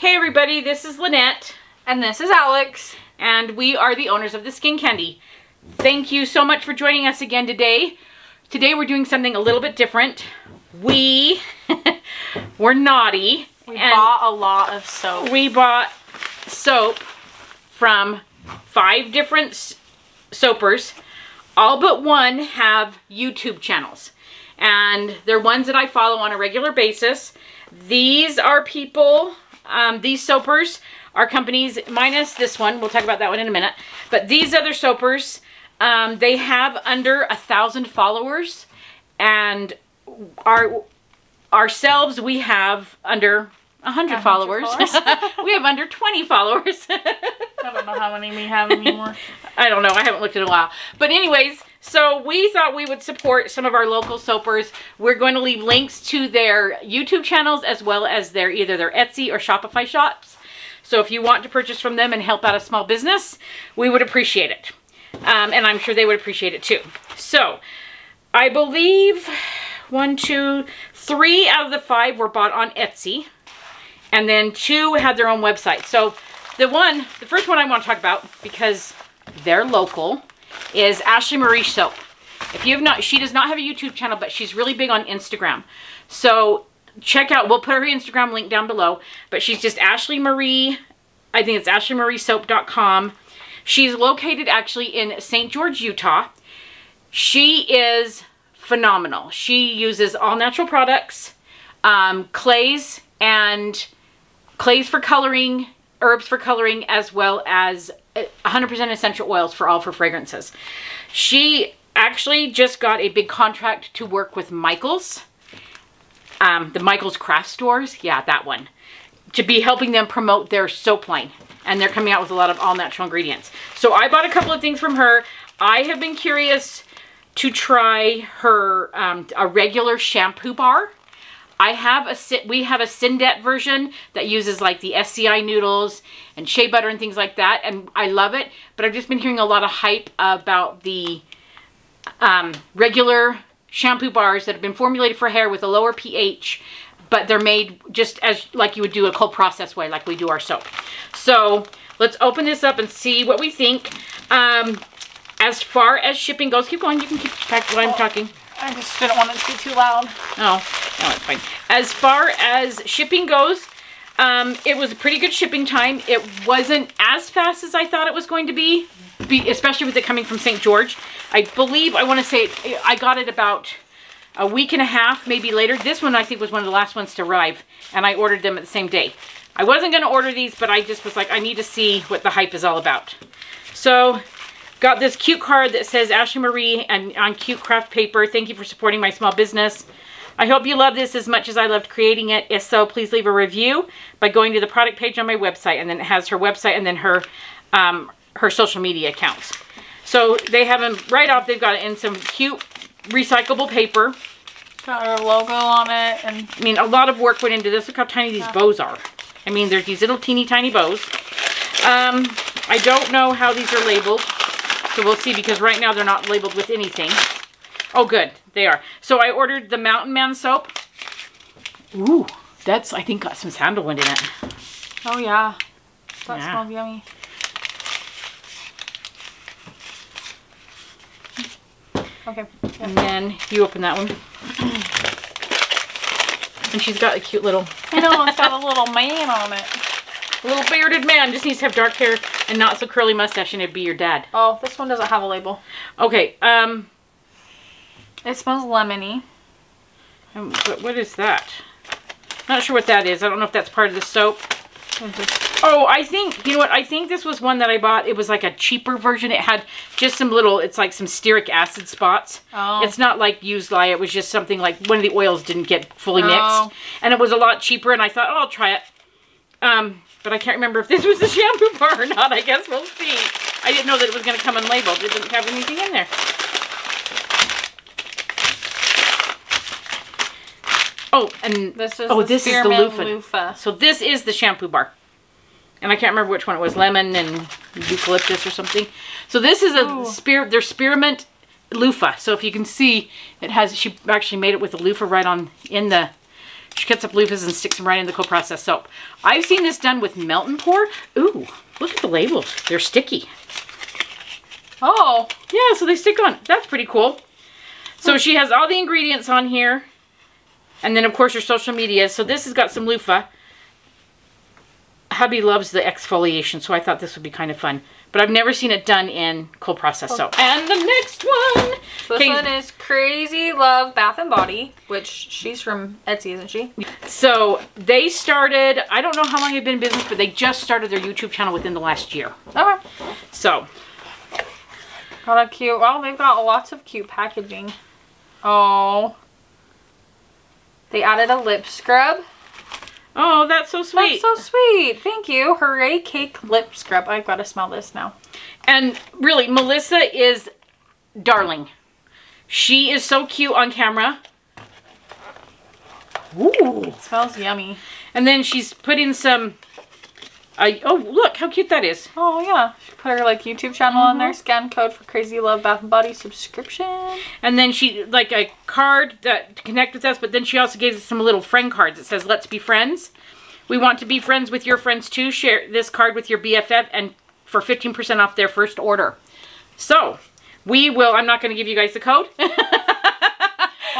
Hey everybody, this is Lynette. And this is Alex. And we are the owners of the Skin Candy. Thank you so much for joining us again today. Today we're doing something a little bit different. We were naughty. We bought a lot of soap. We bought soap from five different soapers. All but one have YouTube channels. And they're ones that I follow on a regular basis. These are people, um, these soapers are companies, minus this one. We'll talk about that one in a minute. But these other soapers, um, they have under a thousand followers. And our ourselves, we have under 100 followers. followers. we have under 20 followers. I don't know how many we have anymore. I don't know. I haven't looked in a while. But anyways, so we thought we would support some of our local soapers. We're going to leave links to their YouTube channels as well as their either their Etsy or Shopify shops. So if you want to purchase from them and help out a small business, we would appreciate it. Um, and I'm sure they would appreciate it too. So I believe one, two, three out of the five were bought on Etsy. And then two had their own website. So the one, the first one I want to talk about because they're local is Ashley Marie Soap. If you have not, she does not have a YouTube channel, but she's really big on Instagram. So check out, we'll put her Instagram link down below, but she's just Ashley Marie, I think it's ashleymariesoap.com. She's located actually in St. George, Utah. She is phenomenal. She uses all natural products, um, clays and clays for coloring, herbs for coloring, as well as 100% essential oils for all her fragrances. She actually just got a big contract to work with Michaels, um, the Michaels craft stores. Yeah, that one. To be helping them promote their soap line. And they're coming out with a lot of all natural ingredients. So I bought a couple of things from her. I have been curious to try her um, a regular shampoo bar. I have a we have a Syndet version that uses like the SCI noodles and shea butter and things like that, and I love it. But I've just been hearing a lot of hype about the um, regular shampoo bars that have been formulated for hair with a lower pH, but they're made just as like you would do a cold process way, like we do our soap. So let's open this up and see what we think. Um, as far as shipping goes, keep going. You can keep back while I'm talking. I just didn't want it to be too loud. Oh, no, it's fine. As far as shipping goes, um, it was a pretty good shipping time. It wasn't as fast as I thought it was going to be, be especially with it coming from St. George. I believe, I want to say, I got it about a week and a half, maybe later. This one, I think, was one of the last ones to arrive, and I ordered them at the same day. I wasn't going to order these, but I just was like, I need to see what the hype is all about. So, Got this cute card that says Ashley Marie and on cute craft paper. Thank you for supporting my small business. I hope you love this as much as I loved creating it. If so, please leave a review by going to the product page on my website. And then it has her website and then her um, her social media accounts. So they have them right off. They've got it in some cute recyclable paper. Got her logo on it. and I mean, a lot of work went into this. Look how tiny these yeah. bows are. I mean, there's these little teeny tiny bows. Um, I don't know how these are labeled. So we'll see because right now they're not labeled with anything. Oh, good. They are. So I ordered the Mountain Man soap. Ooh, that's, I think, got some sandalwood in it. Oh, yeah. That yeah. smells yummy. Okay. And then you open that one. and she's got a cute little... I know, it's got a little man on it. A little bearded man just needs to have dark hair and not so curly mustache and it'd be your dad. Oh, this one doesn't have a label. Okay, um... It smells lemony. Um, but what is that? Not sure what that is. I don't know if that's part of the soap. Oh, I think, you know what? I think this was one that I bought. It was like a cheaper version. It had just some little, it's like some stearic acid spots. Oh. It's not like used lye. It was just something like one of the oils didn't get fully mixed. Oh. And it was a lot cheaper. And I thought, oh, I'll try it. Um, but I can't remember if this was a shampoo bar or not. I guess we'll see. I didn't know that it was going to come unlabeled. It didn't have anything in there. Oh, and this is oh, the this is the loofah. loofah. So this is the shampoo bar. And I can't remember which one it was, lemon and eucalyptus or something. So this is a Ooh. spear, their spearmint loofah. So if you can see, it has, she actually made it with a loofah right on, in the She cuts up loofahs and sticks them right in the cold process soap. I've seen this done with melt and pour. Ooh, look at the labels. They're sticky. Oh, Yeah, so they stick on. That's pretty cool. So she has all the ingredients on here. And then, of course, her social media. So this has got some loofah. Hubby loves the exfoliation, so I thought this would be kind of fun. But I've never seen it done in cold process soap. Oh. And the next one. so this one is Crazy Love Bath and Body, which she's from Etsy, isn't she? So they started, I don't know how long they've been in business, but they just started their YouTube channel within the last year. Okay. So Got a cute. Well, they've got lots of cute packaging. Oh. They added a lip scrub. Oh, that's so sweet. That's so sweet. Thank you. Hooray Cake Lip Scrub. I've got to smell this now. and really, Melissa is darling. She is so cute on camera. Ooh. It smells yummy. And then she's put in some. Uh, oh, look how cute that is. Oh, yeah. She put her, like, YouTube channel on there. Scan code for Crazy Love Bath and Body subscription. And then she like a card that to connect with us, but then she also gave us some little friend cards. It says, "Let's be friends. We want to be friends with your friends too. Share this card with your BFF and for 15% off their first order." So, we will I'm not going to give you guys the code.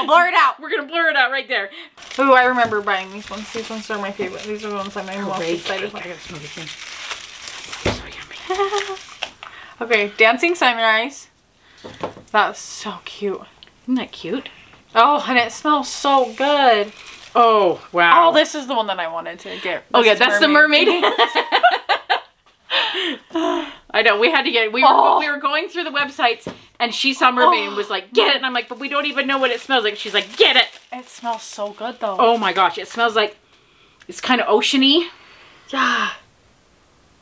I'll blur it out. We're going to blur it out right there. Ooh, I remember buying these ones. These ones are my favorite. These are the ones I'm most excited cake. I gotta smell this thing. So yummy. Okay, Dancing Sunrise. That's so cute. Isn't that cute? Oh, and it smells so good. Oh, wow. Oh, this is the one that I wanted to get. Oh yeah, is that's the mermaid. I know we had to get it. We were Oh. we were going through the websites and she saw mermaid and was oh. like, "Get it!" And I'm like, "But we don't even know what it smells like." She's like, "Get it!" it smells so good though. Oh my gosh, it smells like it's kind of oceany. yeah.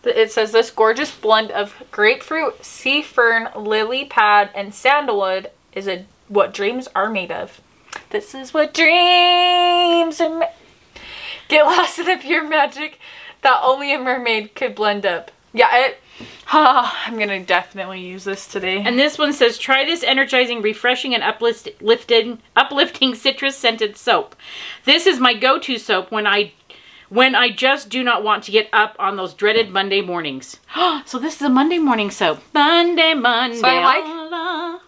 It says this gorgeous blend of grapefruit, sea fern, lily pad, and sandalwood is a what dreams are made of. This is what dreams are. Get lost in the pure magic that only a mermaid could blend up. Yeah, it. I'm gonna definitely use this today. And this one says, "Try this energizing, refreshing, and uplifting, uplifting citrus scented soap. This is my go-to soap when I." When I just do not want to get up on those dreaded Monday mornings. so this is a Monday morning soap. Monday, Monday. I like- la.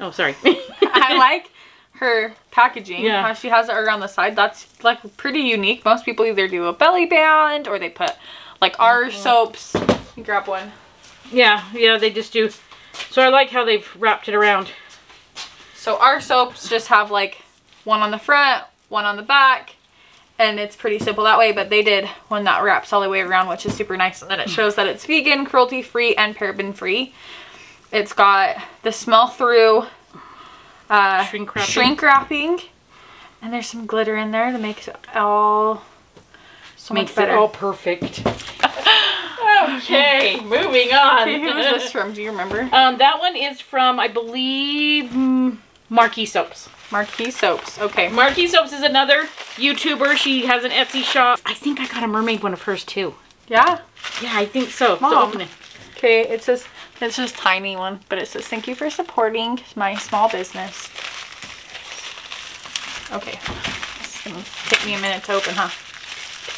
Oh, sorry. I like her packaging. Yeah. How she has it around the side. That's like pretty unique. Most people either do a belly band or they put like our soaps. Grab one. Yeah, yeah, they just do. So I like how they've wrapped it around. So our soaps just have like one on the front, one on the back, and it's pretty simple that way. But they did one that wraps all the way around, which is super nice. And then it shows that it's vegan, cruelty free, and paraben free. It's got the smell through uh, Shrink wrapping. shrink wrapping, and there's some glitter in there to make it all so Makes it all perfect. okay, moving on. Who is this from? Do you remember? um, that one is from, I believe, Marquis Soaps. Marquis soaps. Okay. Marquis Soaps is another YouTuber. She has an Etsy shop. I think I got a mermaid one of hers too. Yeah. Yeah, I think so. So Mom. open it. Okay, it says it's just tiny one, but it says thank you for supporting my small business. Okay. It's gonna take me a minute to open, huh?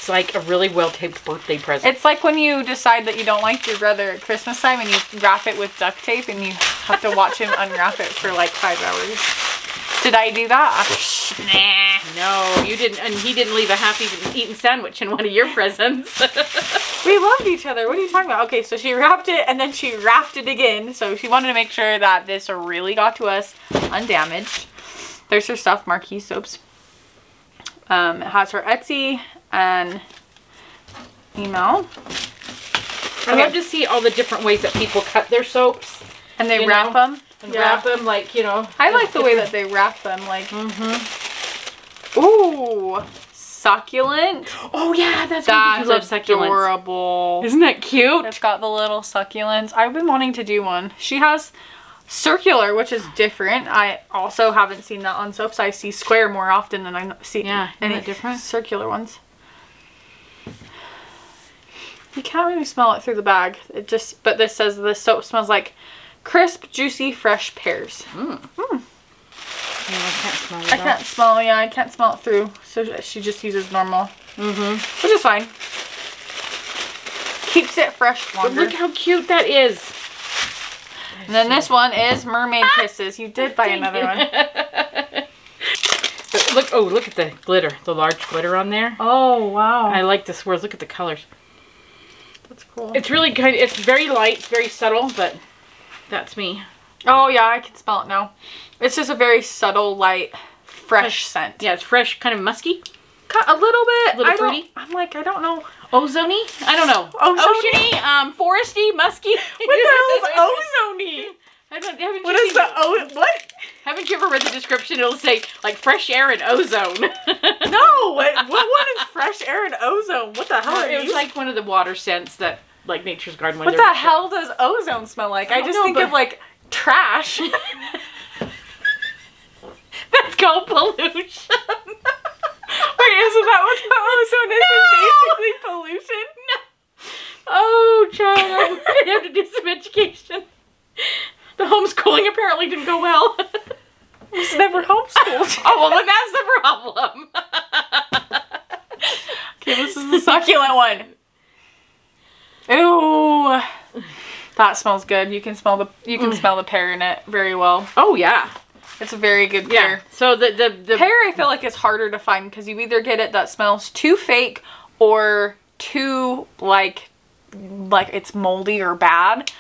It's like a really well-taped birthday present. It's like when you decide that you don't like your brother at Christmas time and you wrap it with duct tape and you have to watch him unwrap it for like five hours. Did I do that? nah. no, you didn't, and he didn't leave a half-eaten sandwich in one of your presents. We loved each other. What are you talking about? Okay, so she wrapped it and then she wrapped it again. So she wanted to make sure that this really got to us undamaged. There's her stuff, Marquis Soaps. Um, it has her Etsy and email. I love to see all the different ways that people cut their soaps And they wrap know? them. and wrap them like, you know. I like the way that they wrap them. Like, Mm-hmm. ooh, succulent. Oh yeah, that's, That's love succulents. adorable. Isn't that cute? It's got the little succulents. I've been wanting to do one. She has circular, which is different. I also haven't seen that on soaps. I see square more often than I see Yeah, any different? circular ones. You can't really smell it through the bag. It just, but this says the soap smells like crisp, juicy, fresh pears. Mm. No, I can't smell it. I can't smell. Yeah, I can't smell it through. So she just uses normal, Mm-hmm. which is fine. Keeps it fresh But longer. look how cute that is. And then this one is Mermaid Kisses. You did buy another one. Look, oh, look at the glitter, the large glitter on there. Oh wow, I like the swirls. Look at the colors. That's cool. It's really kind. of, It's very light, it's very subtle, but that's me. Oh yeah, I can smell it now. It's just a very subtle, light, fresh scent. Yeah, it's fresh, kind of musky, A little bit. Little I don't- fruity? I'm like, I don't know. ozony. I don't know. Ozony? Oceany, um, foresty, musky. What the hell is ozony? I don't, haven't What you is the o? What? Haven't you ever read the description? It'll say like fresh air and ozone. No. What? What one is fresh air and ozone? What the hell uh, are it was you? like one of the water scents that like Nature's Garden. what the hell does ozone smell like? I, I just know, think but- of like trash. That's called pollution. Wait, isn't that what the ozone is? It's basically pollution. Oh, child, gonna have to do some education. The homeschooling apparently didn't go well. It's never homeschooled. oh, well, then that's the problem. Okay, this is the succulent one. Ooh, that smells good. You can smell the you can smell the pear in it very well. oh yeah, It's a very good yeah. pear. So the the the Pear, I feel like is harder to find because you either get it that smells too fake or too like like it's moldy or bad.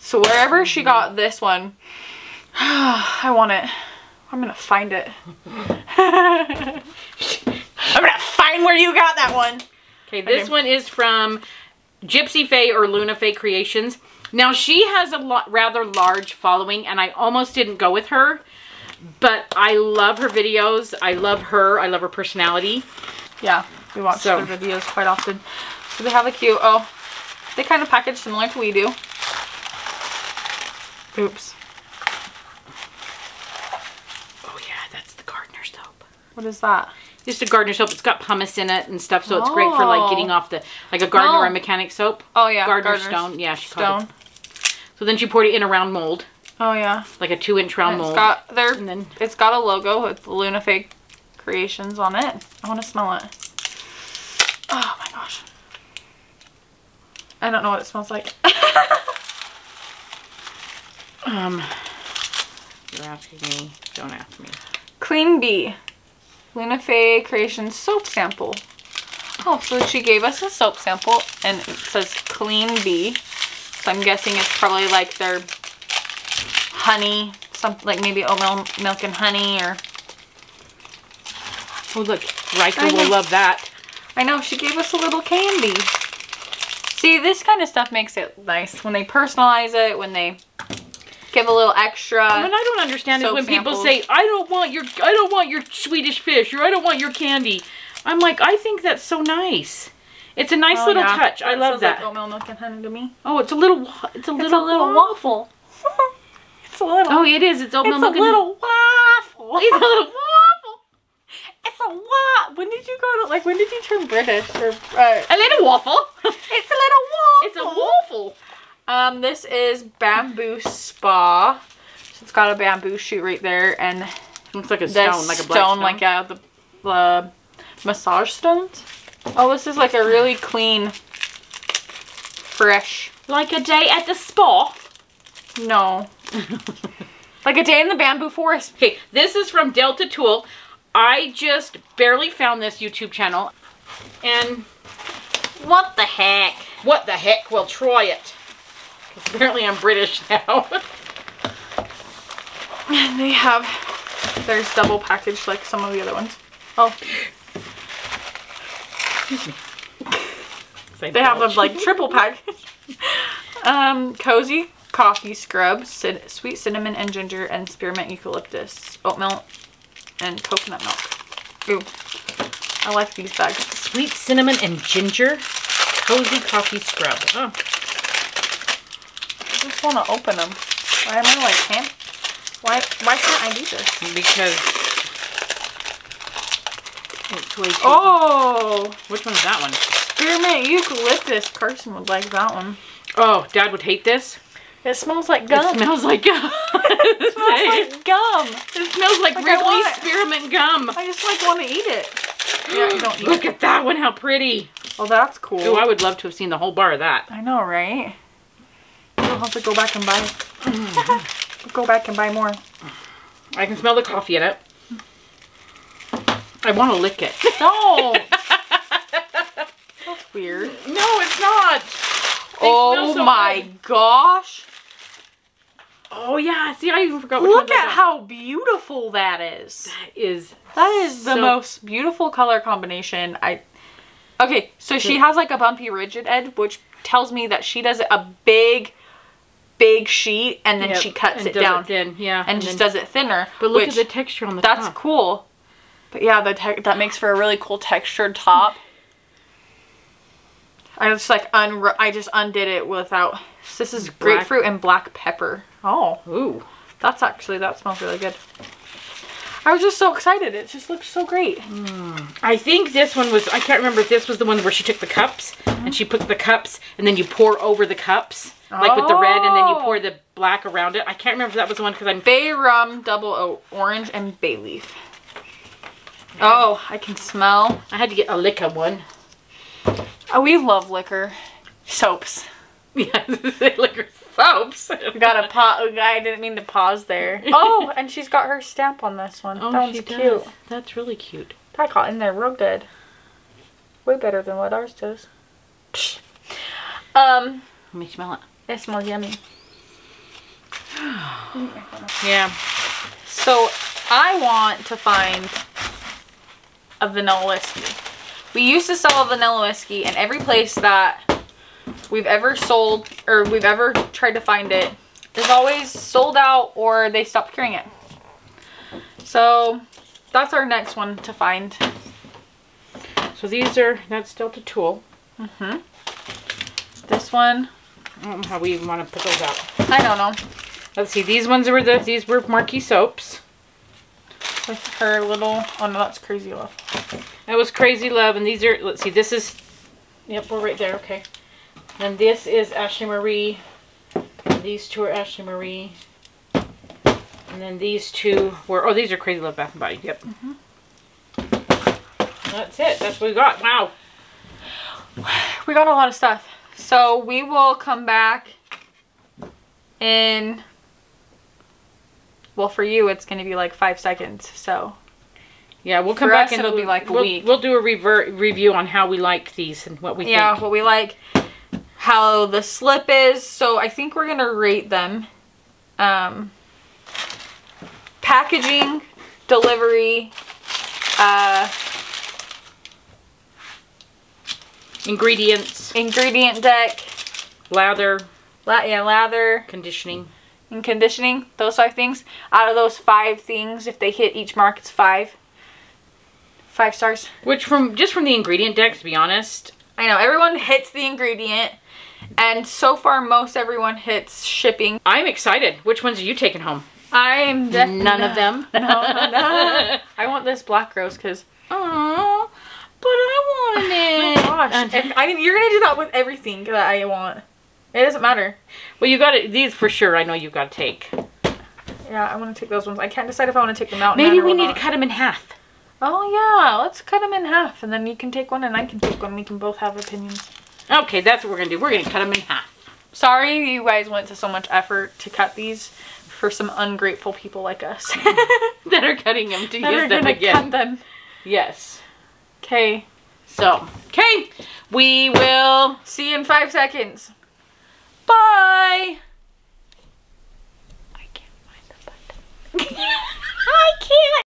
So wherever she got this one, I want it. I'm gonna find it. I'm gonna find where you got that one. Okay, this Okay. one is from Gypsy Fae or Luna Fae Creations. Now she has a rather large following, and I almost didn't go with her, but I love her videos. I love her. I love her personality. Yeah, we watch So- their videos quite often. So they have a cute. Oh, they kind of package similar to we do. Oops. Oh yeah, that's the gardener soap. What is that? Just a gardener soap. It's got pumice in it and stuff, so it's great for like Oh. getting off the like a gardener or Oh. a mechanic soap. Oh yeah, Gardener gardener's stone. Yeah, she called Stone. it. So then she poured it in a round mold, Oh yeah. like a two inch round And it's mold. got their. and then It's got a logo with Luna Fae Creations on it. I want to smell it. Oh my gosh. I don't know what it smells like. um, you're asking me. Don't ask me. Clean Bee. Luna Fae Creations soap sample. Oh, so she gave us a soap sample and it says Clean Bee. So I'm guessing it's probably like their honey, something like maybe oatmeal milk and honey or Oh look, Riker I will know. love that. I know she gave us a little candy. See, this kind of stuff makes it nice when they personalize it, when they give a little extra. What I don't understand is soap when people say, "I don't want your, I don't want your Swedish fish," or "I don't want your candy." I'm like, I think that's so nice. It's a nice Oh, little yeah. touch. I love like that. oatmeal milk and honey to me. oh, it's a little, wa- it's a It's little, a little waffle. it's a little. Oh, it is. It's oatmeal it's a milk and- little waffle. It's a little waffle. It's a what? When did you go to like? When did you turn British? Or uh, A little waffle. it's a little waffle. it's a waffle. Um, this is bamboo spa. So it's got a bamboo shoot right there, and Looks like a the stone, like a black stone, stone. like yeah, the the massage stones. Oh, this is like a really clean, fresh. like a day at the spa. No, like a day in the bamboo forest. Okay, this is from Delta Tule. I just barely found this YouTube channel, and What the heck? what the heck? We'll try it. Apparently, I'm British now. And they have there's double packaged like some of the other ones. Oh, they have them like triple package. um, cozy coffee scrub, cin- sweet cinnamon and ginger, and spearmint eucalyptus, oatmeal, and coconut milk. Ooh, I like these bags. sweet cinnamon and ginger cozy coffee scrub. Oh, just want to open them. Why am I like can't? Why why can't I do this? because it's way too. Oh, which one's that one? spearmint eucalyptus. Carson would like that one. Oh, Dad would hate this. It smells like gum. It smells like gum. it smells like gum. It smells like, Like I Wrigley want it. spearmint gum. I just like want to eat it. Yeah, you don't eat Look it. at that one, how pretty. Oh, that's cool. Oh, I would love to have seen the whole bar of that. I know, right? Have to go back and buy. go back and buy more. I can smell the coffee in it. I want to lick it. No. That's weird. no, it's not. They Oh so my good. gosh. Oh yeah, see, I even forgot. Look at how beautiful that is. that is. That is the most beautiful color combination. I Okay, so she has like a bumpy rigid edge, which tells me that she does a big, big sheet and then Yep, she cuts and it down thin, yeah, and, just then- does it thinner. But look at the texture on the That's top. That's cool. But yeah, the that makes for a really cool textured top. I just like un I just undid it without. This is Black- grapefruit and black pepper. Oh, Ooh. that's actually that smells really good. I was just so excited. It just looks so great. Hmm. I think this one was. I can't remember if this was the one where she took the cups and she put the cups and then you pour over the cups like with the red and then you Oh. pour the black around it. I can't remember if that was the one because I'm. Bay rum, double o, orange, and bay leaf. Oh, I can smell. I had to get a liquor one. Oh, we love liquor. Soaps. Yeah, liquor soaps. We got a pause. I didn't mean to pause there. Oh, and she's got her stamp on this one. Oh, that one's she cute. That's really cute. That got in there real good. Way better than what ours does. Psh. Um, Let me smell it. It smells yummy. Yeah. So I want to find a vanilla whiskey. We used to sell a vanilla whiskey, and every place that we've ever sold or we've ever tried to find it is always sold out or they stopped carrying it. So that's our next one to find. So these are that's Delta Tule. hmm This one, I don't know how we even want to put those out. I don't know. Let's see. These ones were the these were Marquis soaps. With her little, oh no, that's crazy love. That was Crazy Love, and these are. Let's see. This is. Yep, we're right there. Okay. And this is Ashley Marie. And these two are Ashley Marie. And then these two were. Oh, these are Crazy Love Bath and Body. Yep. Mm-hmm. That's it. That's what we got. Wow. We got a lot of stuff. So we will come back in. Well, for you, it's going to be like five seconds. So Yeah, we'll come For back us, and it'll be like a we'll, week. We'll do a revert review on how we like these and what we yeah, think. what we like, how the slip is. So I think we're gonna rate them. Um, packaging, delivery, uh, Ingredients, ingredient deck, lather, la- yeah, lather, conditioning. and conditioning. Those five things. Out of those five things, if they hit each mark, it's five. Five stars. Which from just from the ingredient deck, to be honest, I know everyone hits the ingredient, and so far most everyone hits shipping. I'm excited. Which ones are you taking home? I'm definitely None of them. No, no. I want this black rose because Aw, but I want oh it. gosh, if I you're gonna do that with everything that I want. It doesn't matter. well, you got it. These for sure. I know you got to take. Yeah, I want to take those ones. I can't decide if I want to take them out. Maybe we need not. to cut them in half. Oh yeah, let's cut them in half, and then you can take one, and I can take one. We can both have opinions. Okay, that's what we're gonna do. We're gonna cut them in half. Sorry, you guys went to so much effort to cut these for some ungrateful people like us. that are cutting them to That use them again. cut them. Yes. Okay. So, okay. We will see you in five seconds. Bye. I can't find the button. I can't.